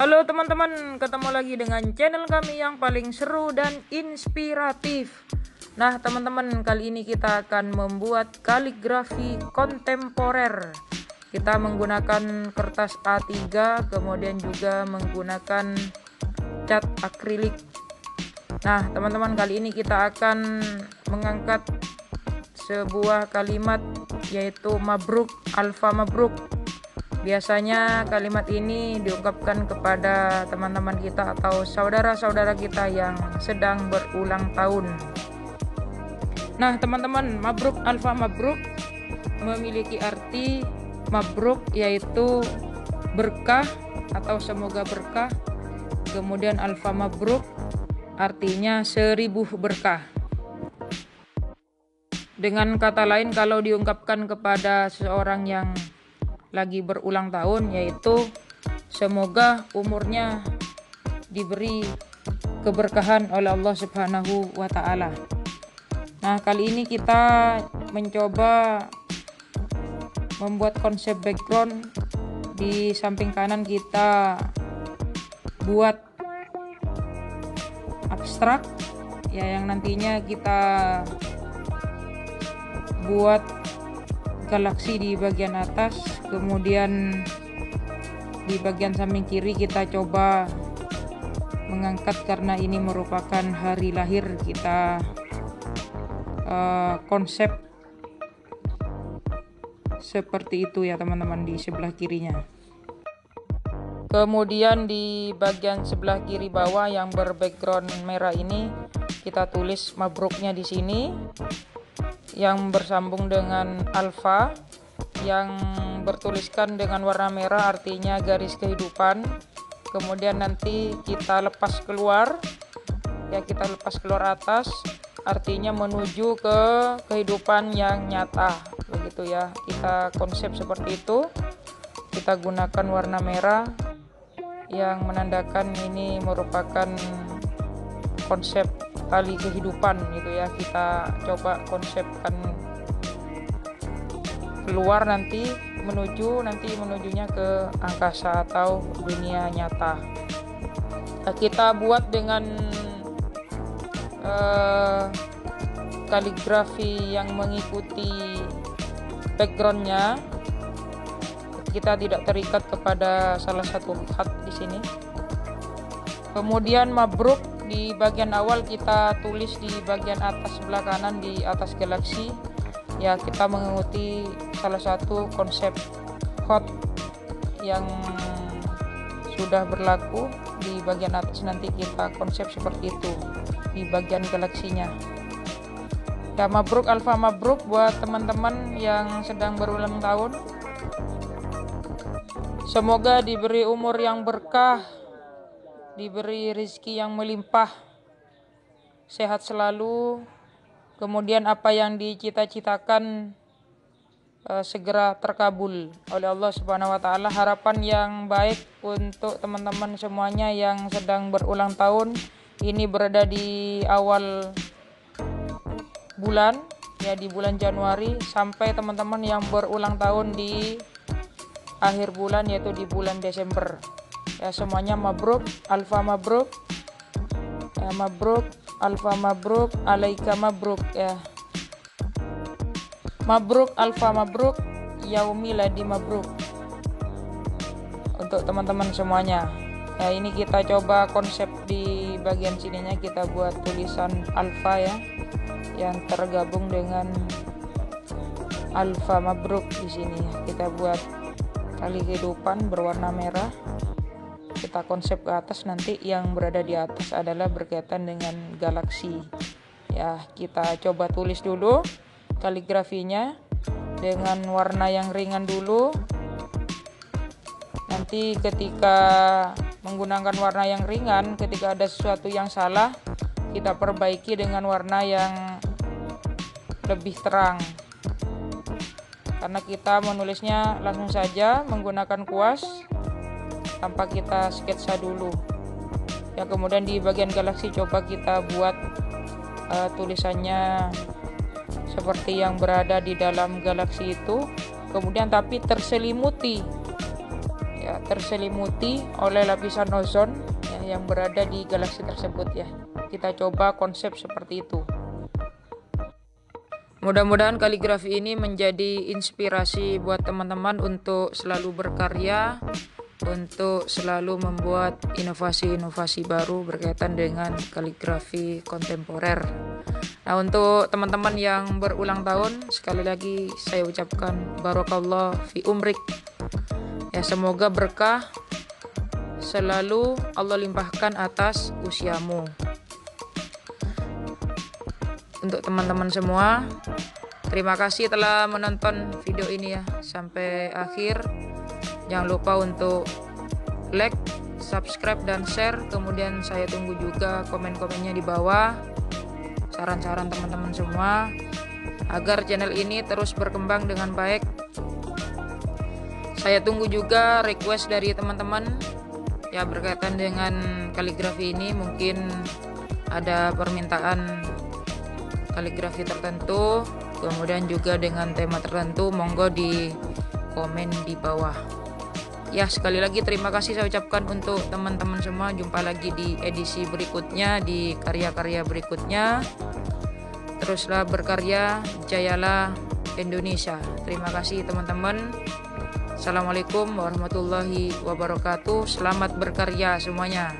Halo teman-teman, ketemu lagi dengan channel kami yang paling seru dan inspiratif. Nah, teman-teman, kali ini kita akan membuat kaligrafi kontemporer. Kita menggunakan kertas A3, kemudian juga menggunakan cat akrilik. Nah, teman-teman, kali ini kita akan mengangkat sebuah kalimat yaitu mabruk, alfa mabruk Biasanya kalimat ini diungkapkan kepada teman-teman kita atau saudara-saudara kita yang sedang berulang tahun. Nah, teman-teman, mabruk alfa mabruk memiliki arti mabruk yaitu berkah atau semoga berkah. Kemudian alfa mabruk artinya seribu berkah. Dengan kata lain kalau diungkapkan kepada seseorang yang lagi berulang tahun yaitu semoga umurnya diberi keberkahan oleh Allah Subhanahu wa taala. Nah, kali ini kita mencoba membuat konsep background di samping kanan kita buat abstrak ya yang nantinya kita buat galaksi di bagian atas kemudian di bagian samping kiri kita coba mengangkat karena ini merupakan hari lahir kita. Uh, konsep seperti itu ya teman-teman di sebelah kirinya. Kemudian di bagian sebelah kiri bawah yang berbackground merah ini kita tulis mabruknya di sini yang bersambung dengan alfa yang bertuliskan dengan warna merah artinya garis kehidupan. Kemudian nanti kita lepas keluar ya kita lepas keluar atas artinya menuju ke kehidupan yang nyata. Begitu ya kita konsep seperti itu. Kita gunakan warna merah yang menandakan ini merupakan konsep tali kehidupan gitu ya. Kita coba konsepkan keluar nanti menuju nanti menujunya ke angkasa atau dunia nyata. Nah, kita buat dengan uh, kaligrafi yang mengikuti backgroundnya. Kita tidak terikat kepada salah satu hat di sini. Kemudian mabruk di bagian awal kita tulis di bagian atas sebelah kanan di atas galaksi. Ya kita mengikuti salah satu konsep hot yang sudah berlaku di bagian atas nanti kita konsep seperti itu di bagian galaksinya. Ya mabruk alfa mabruk buat teman-teman yang sedang berulang tahun. Semoga diberi umur yang berkah diberi rezeki yang melimpah, sehat selalu, kemudian apa yang dicita-citakan uh, segera terkabul oleh Allah Subhanahu wa taala. Harapan yang baik untuk teman-teman semuanya yang sedang berulang tahun. Ini berada di awal bulan ya di bulan Januari. Sampai teman-teman yang berulang tahun di akhir bulan yaitu di bulan Desember ya semuanya mabruk alfa mabruk. Ya mabruk alfa mabruk alaika mabruk ya. Mabruk alfa mabruk yaumi ladi mabruk. Untuk teman-teman semuanya. Ya ini kita coba konsep di bagian sininya kita buat tulisan alfa ya. Yang tergabung dengan alfa mabruk di sini. Kita buat tali kehidupan berwarna merah kita konsep ke atas nanti yang berada di atas adalah berkaitan dengan galaksi. Ya kita coba tulis dulu kaligrafinya dengan warna yang ringan dulu. Nanti ketika menggunakan warna yang ringan ketika ada sesuatu yang salah kita perbaiki dengan warna yang lebih terang. Karena kita menulisnya langsung saja menggunakan kuas tanpa kita sketsa dulu ya kemudian di bagian galaksi coba kita buat uh, tulisannya seperti yang berada di dalam galaksi itu kemudian tapi terselimuti ya terselimuti oleh lapisan ozon ya, yang berada di galaksi tersebut ya. Kita coba konsep seperti itu. Mudah-mudahan kaligrafi ini menjadi inspirasi buat teman-teman untuk selalu berkarya, untuk selalu membuat inovasi-inovasi baru berkaitan dengan kaligrafi kontemporer. Nah, untuk teman-teman yang berulang tahun, sekali lagi saya ucapkan barokallah fi umrik. Ya, semoga berkah selalu Allah limpahkan atas usiamu untuk teman-teman semua. Terima kasih telah menonton video ini ya sampai akhir. Jangan lupa untuk like, subscribe dan share. Kemudian saya tunggu juga komen-komennya di bawah. Saran-saran teman-teman semua agar channel ini terus berkembang dengan baik. Saya tunggu juga request dari teman-teman ya berkaitan dengan kaligrafi ini mungkin ada permintaan kaligrafi tertentu kemudian juga dengan tema tertentu monggo di komen di bawah ya sekali lagi terima kasih saya ucapkan untuk teman-teman semua. Jumpa lagi di edisi berikutnya di karya-karya berikutnya. Teruslah berkarya jayalah Indonesia. Terima kasih teman-teman. Assalamualaikum warahmatullahi wabarakatuh. Selamat berkarya semuanya